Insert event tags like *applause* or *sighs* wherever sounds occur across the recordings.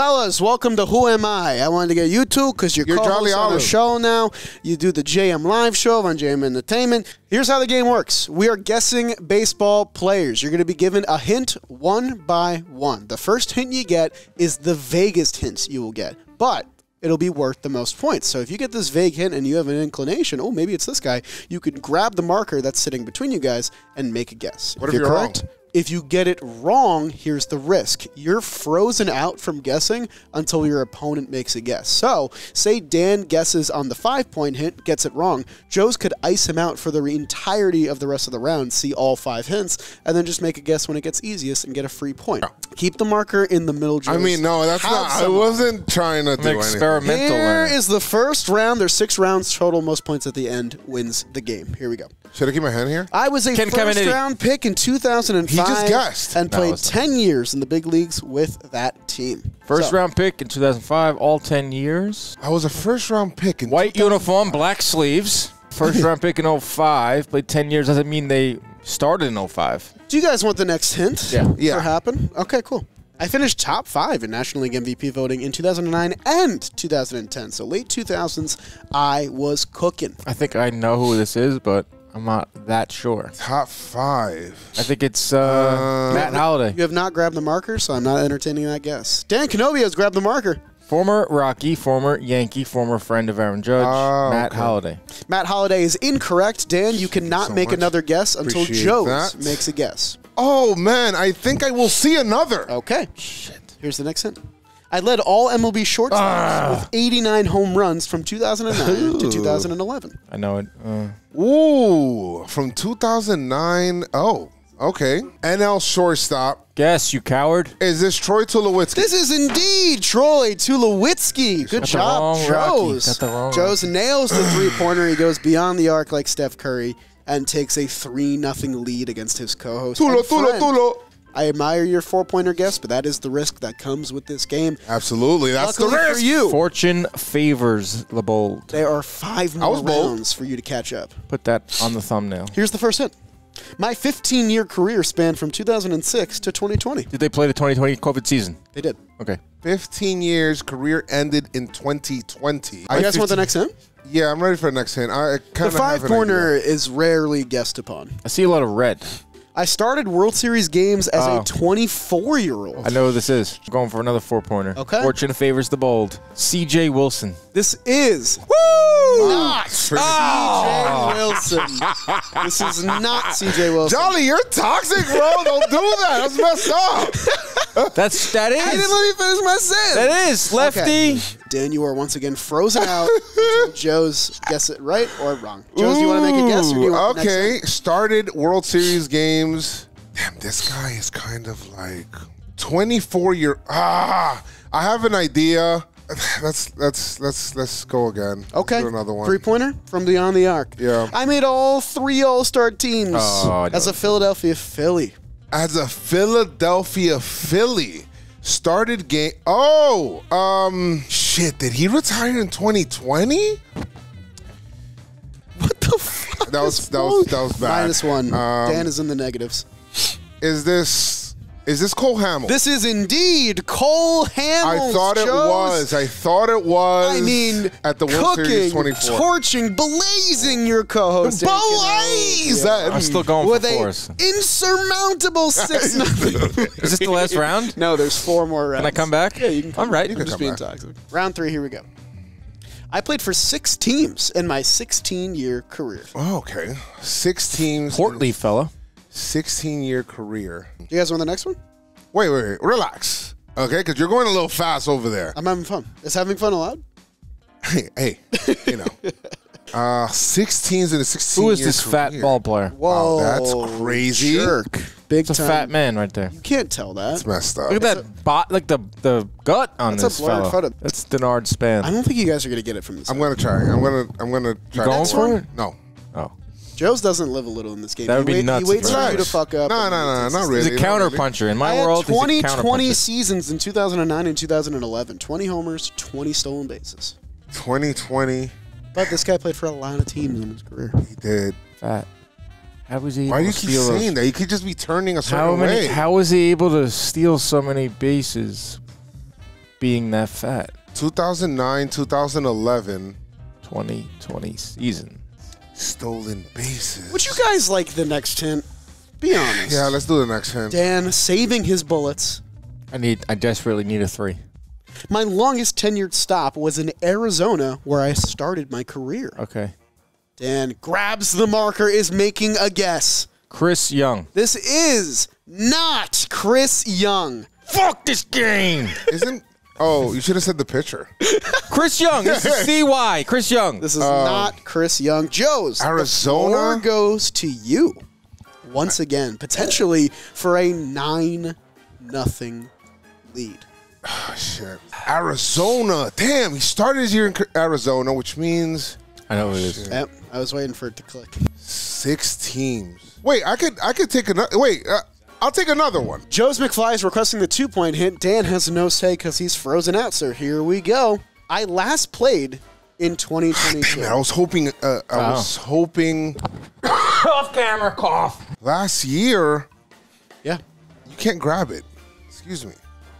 Fellas, welcome to Who Am I? I wanted to get you two because you're, You're co-hosts on the show now. You do the JM Live show on JM Entertainment. Here's how the game works. We are guessing baseball players. You're going to be given a hint one by one. The first hint you get is the vaguest hint you will get, but it'll be worth the most points. So if you get this vague hint and you have an inclination, oh, maybe it's this guy, you could grab the marker that's sitting between you guys and make a guess. What if you're wrong? If you get it wrong, here's the risk. You're frozen out from guessing until your opponent makes a guess. So, say Dan guesses on the five point hint, gets it wrong. Joez could ice him out for the entirety of the rest of the round, see all five hints, and then just make a guess when it gets easiest and get a free point. Keep the marker in the middle, Joe. I mean, no, that's not. I wasn't trying to do I'm anything. experimental. Here learner. is the first round. There's six rounds total. Most points at the end wins the game. Here we go. Should I keep my hand here? I was a Ken first Caminiti. round pick in 2005. He just guessed. and No, played it's not. 10 years in the big leagues with that team. First So, round pick in 2005, all 10 years. I was a first round pick. In White uniform, black sleeves. First *laughs* round pick in 05, played 10 years. Doesn't mean they started in 05. Do you guys want the next hint? Yeah. Yeah. For happen? Okay, cool. I finished top five in National League MVP voting in 2009 and 2010. So late 2000s, I was cooking. I think I know who this is, but I'm not that sure. Top five. I think it's uh, Uh, Matt Holliday. You have not grabbed the marker, so I'm not entertaining that guess. Dan Canobbio has grabbed the marker. Former Rocky, former Yankee, former friend of Aaron Judge, Oh, Matt okay. Holliday. Matt Holliday is incorrect. Dan, you cannot so make much. another guess until Appreciate Joe makes a guess. Oh man, I think I will see another. Okay. Shit. Here's the next hint. I led all MLB shortstops with 89 home runs from 2009 to 2011. I know it. Uh, Ooh, from 2009. Oh, okay. NL shortstop. guess, you coward. Is this Troy Tulowitzki? This is indeed Troy Tulowitzki. Good Got the job, wrong Rocky. Joez. Got the wrong Joez nails the *clears throat* three pointer. He goes beyond the arc like Steph Curry and takes a 3 nothing lead against his co host. Tulo, Tulo, Tulo. I admire your four pointer guess, but that is the risk that comes with this game. Absolutely, that's Luckily the for you, Fortune favors the bold. there are five more was bold. rounds for you to catch up. Put that on the thumbnail. Here's the first hint. My 15 year career spanned from 2006 to 2020. Did they play the 2020 COVID season? They did. Okay. 15 years, career ended in 2020. I guess want the next hint? Yeah, I'm ready for the next hint. I The kind of five pointer is rarely guessed upon. I see a lot of red. I started World Series games as Oh. a 24 year old. I know who this is. I'm going for another four pointer. Okay. Fortune favors the bold. CJ Wilson. This is woo not Oh. CJ Wilson. this is not CJ Wilson. Jolly, you're toxic, bro. Don't do that. That's messed up. That's that is. I didn't let me finish my sentence. that is lefty. Okay. Dan, you are once again frozen out *laughs* until Joez guess it right or wrong. Joez, do you want to make a guess? Or do you Ooh, want the next okay, started World Series games. Damn, this guy is kind of like 24 year. Ah, I have an idea. *sighs* Let's let's let's let's go again. Let's Okay. do another one. Three pointer from beyond the arc. Yeah. I made all three All Star teams Oh, as a Philadelphia Philly. As a Philadelphia Philly, started game. Oh, um, shit. Did he retire in 2020? What the fuck? That was that was that was bad. Minus one. Um, Dan is in the negatives. Is this is this Cole Hamels? This is indeed Cole Hamels. I thought it Joez. was. I thought it was. I mean, at the World cooking, Series 24. torching, blazing your co-host. Dan Blaze! Canobbio. I'm still going With for a fours. insurmountable *laughs* six nothing. Is this the last round? *laughs* No, there's four more rounds. Can I come back? Yeah, you can come I'm right. back. I'm just come being back. toxic. Round three, here we go. I played for six teams in my 16 year career. Oh, okay. Six teams. Portly fella. 16 year career. You guys want the next one? Wait, wait, wait. Relax. Okay, because you're going a little fast over there. I'm having fun. Is having fun allowed? Hey, hey, you know. *laughs* Uh, six teams in a 16 Who is year this fat career. ball player? Whoa, that's crazy. Jerk. Big It's a fat man right there. You can't tell that. It's messed up. Look at that bot, like the the gut on That's a this blurred fella. photo. That's Denard Span. I don't think you guys are gonna get it from this. I'm gonna try. I'm gonna. I'm gonna try. going for it? No. oh, Joez doesn't live a little in this game. That would he be wait- nuts He waits for you to fuck up. No, and no, no, not really. he's a not counter puncher. In my I had world, 20, he's a counter 20 seasons in 2009 and 2011. 20 homers, 20 stolen bases. 2020. But this guy played for a lot of teams in his career. He did. Fat. How was he? Why do you keep steal those- saying that? You could just be turning a certain How many? way. How was he able to steal so many bases? being that fat. 2009, 2011, 2020 season. Stolen bases. Would you guys like the next hint? Be honest. Yeah, let's do the next hint. Dan saving his bullets. I need. I desperately need a three. My longest tenured stop was in Arizona, where I started my career. Okay. Dan grabs the marker, is making a guess. Chris Young. This is not Chris Young. Fuck this game. Isn't? Oh, you should have said the pitcher. *laughs* Chris Young. This is *laughs* CY. Chris Young. This is not Chris Young. Joez. the Arizona? floor goes to you once again, potentially for a nine nothing lead. Oh, *sighs* shit. Arizona. Damn, he started his year in Arizona, which means I know who it is. Yep, I was waiting for it to click. six teams. Wait, I could I could take another. Wait, uh, I'll take another one. Joez McFly is requesting the two point hint. Dan has no say because he's frozen out. So here we go. I last played in *sighs* 2022. Man, I was hoping. Uh, I Wow. was hoping *coughs* Off camera cough. last year. yeah. You can't grab it. Excuse me.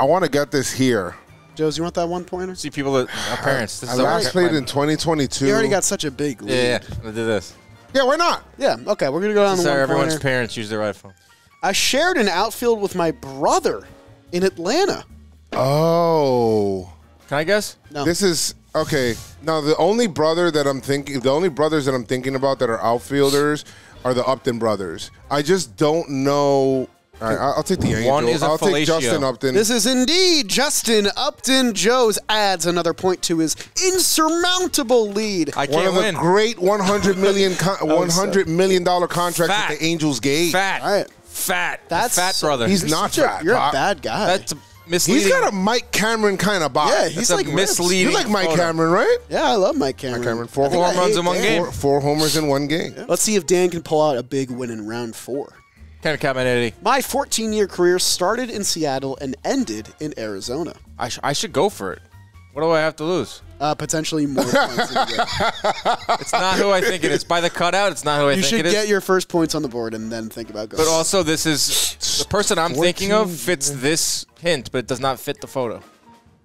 I want to get this here. Joez, you want that one pointer? See people that our *sighs* parents. This I is last played in 2022. You already got such a big lead. Yeah, yeah. I'm do this. Yeah, why not? Yeah, okay, we're gonna go down This the is how one everyone's pointer. parents use their iPhone. I shared an outfield with my brother in Atlanta. Oh, Can I guess? No, this is okay. Now the only brother that I'm thinking, the only brothers that I'm thinking about that are outfielders are the Upton brothers. I just don't know. All right, I'll, I'll take the Angel. One is a I'll take. Justin Upton. this is indeed Justin Upton. Joez adds another point to his insurmountable lead. I one can't One of the great 100 million, *laughs* con- 100 million dollar contracts Fat. that the Angels gave. Fat. All right. Fat. That's fat brother. He's You're not such a- fat, You're Pop. a bad guy. That's misleading. He's got a Mike Cameron kind of body. yeah, he's That's a like rips. misleading- you like Mike photo. Cameron, right? Yeah, I love Mike Cameron. Cameron, four I think home runs hate in one Dan. game. Four, four homers in one game. Let's see if Dan can pull out a big win in round four. Ken Caminiti. My 14 year career started in Seattle and ended in Arizona. I, sh- I should go for it. What do I have to lose? Uh, potentially more points. than. *laughs* It's not who I think it is. By the cutout, it's not who I You think it is. You should get your first points on the board and then think about going. but also, this is the person I'm thinking of fits this hint, but it does not fit the photo.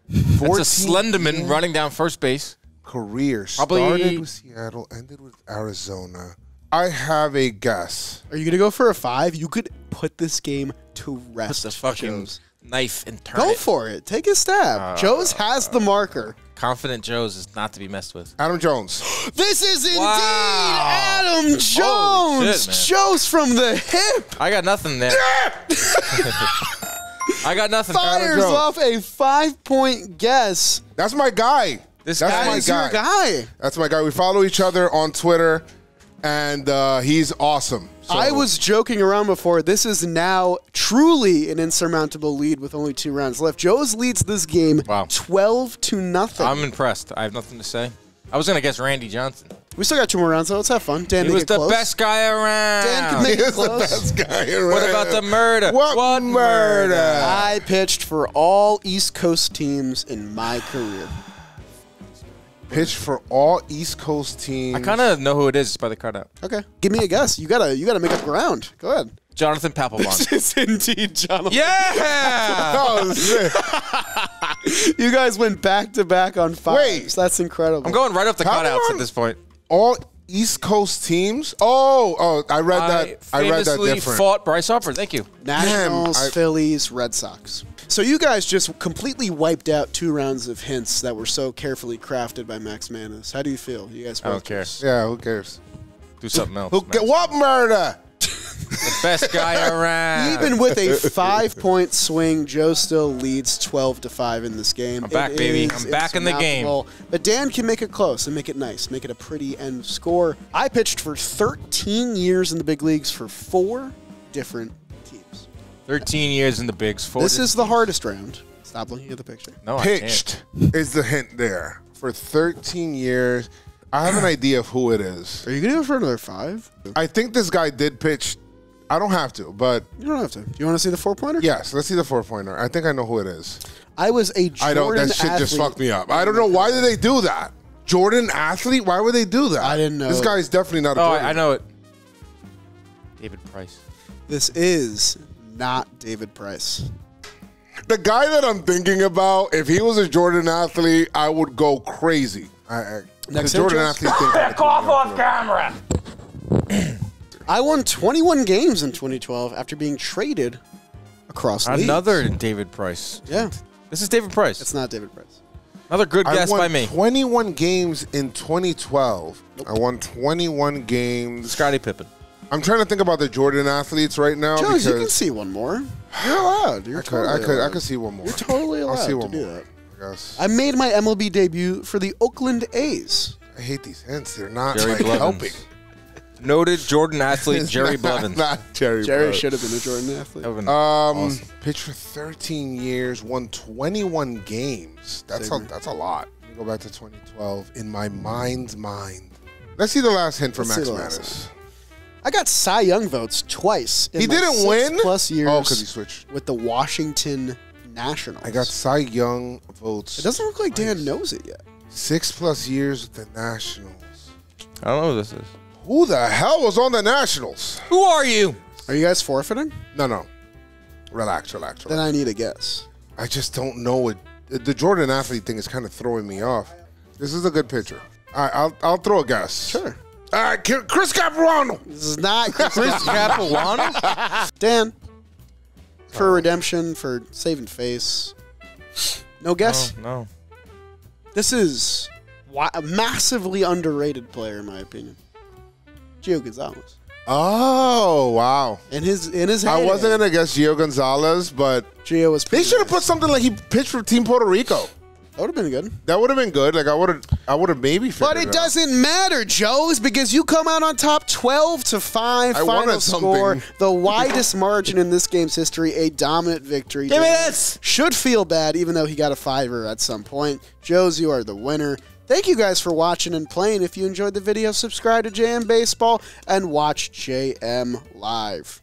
It's a 14 Slenderman running down first base. career Probably- started with Seattle, ended with Arizona. I have a guess. Are you gonna go for a five? You could put this game to Put rest. the fucking Joez. Knife and turn Go it. for it. Take a stab. Joez has the marker. Confident Joez is not to be messed with. Adam Jones. *gasps* This is indeed Wow. Adam Jones. shit. Joez from the hip I got nothing there. *laughs* I got nothing. fires Jones. off a five point guess. That's my guy. This That's guy my is guy. your guy. That's my guy. We follow each other on Twitter, and uh, he's awesome. So- I was joking around before. This is now truly an insurmountable lead with only two rounds left. Joez leads this game Wow. 12 to nothing. I'm impressed. I have nothing to say. I was gonna guess Randy Johnson. we still got two more rounds, so let's have fun. Dan, He was the close. best guy around. Dan can make He it is the close. best guy around. what about the murder? What murder? I pitched for all East Coast teams in my career. Pitch for all East Coast teams. I kind of know who it is by the cutout. Okay, give me a guess. You gotta, you gotta make up ground. Go ahead. Jonathan Papelbon. *laughs* It's indeed Jonathan. yeah. *laughs* Oh, shit. *laughs* You guys went back to back on five. Wait. that's incredible. I'm going right off the cutouts at this point. all East Coast teams. Oh, oh, I read that. I, read that different. fought Bryce Harper. Thank you. Nationals, Damn, I- Phillies, Red Sox. So you guys just completely wiped out two rounds of hints that were so carefully crafted by Max Manis. How do you feel? You guys I don't care. Yeah, who cares? Do something else. Who man. what murder? The best guy *laughs* around. Even with a five-point swing, Joe still leads twelve to five in this game. I'm back, It baby. is I'm back in the game. insurmountable. But Dan can make it close and make it nice, make it a pretty end score. I pitched for 13 years in the big leagues for four different teams. 13 years in the bigs. Four This is the hardest round. Stop looking at the picture. no, I can't. Pitched is the hint there for 13 years. I have an *clears throat* idea of who it is. Are you gonna go for another five? I think this guy did pitch. I don't have to, but You don't have to. Do you want to see the four-pointer? yes, let's see the four pointer. I think I know who it is. I was a Jordan I don't. That shit just fucked me up. I don't know why did they do that. Jordan athlete? Why would they do that? I didn't know. This guy's definitely not a Oh, Jordan. I, I know it. David Price. This is not David Price. the guy that I'm thinking about, if he was a Jordan athlete, I would go crazy. I, I, Next Jordan interest? athlete thing. *laughs* Back off off camera. I won 21 games in 2012 after being traded across leagues. Another David Price. Yeah, This is David Price. it's not David Price. Another good I guess won by me. 21 games in 2012. I won 21 games. Scottie Pippen. I'm trying to think about the Jordan athletes right now Jones, you can see one more. You're allowed. You're I could, totally I could, I could see one more. You're totally I'll allowed see to do more. that. I guess. I made my MLB debut for the Oakland A's. I hate these hints. They're not Jerry like Blevins. helping. Noted Jordan *laughs* athlete Jerry Not- Blevins. Not Jerry. Jerry Blevins. should have been a Jordan athlete. That would've been Um, awesome. pitched for 13 years, won 21 games. That's a, Same here. that's a lot. Let me go back to 2012. In my mind's mind. Let's see the last hint for Let's Max the Mattis. I got Cy Young votes twice. In He my didn't six win? plus years. Oh, because he switched. with the Washington Nationals. I got Cy Young votes. It doesn't look like Dan knows it yet. Six plus years with the Nationals. I don't know who this is. Who the hell was on the Nationals? Who are you? Are you guys forfeiting? No, no. Relax, relax, Then. I need a guess. I just don't know it. The Jordan athlete thing is kind of throwing me off. This is a good picture. All right, I'll, I'll throw a guess. Sure. Uh, All right, Chris Capuano. This is not *laughs* Chris Chris Capuano? *laughs* Dan. For oh. redemption, for saving face. No guess. Oh, no. This is a massively underrated player, in my opinion. Gio Gonzalez. Oh wow! In his in his I wasn't gonna guess Gio Gonzalez, but Gio was. they should have nice. put something like he pitched for Team Puerto Rico. That would have been good. That would have been good. Like I would have, I would have maybe. But figured it doesn't matter, Joez, because you come out on top 12 to 5 I final score, something. the *laughs* widest margin in this game's history, a dominant victory. Give me this! Should feel bad, even though he got a fiver at some point. Joez, you are the winner. Thank you guys for watching and playing. If you enjoyed the video, subscribe to JM Baseball and watch JM Live.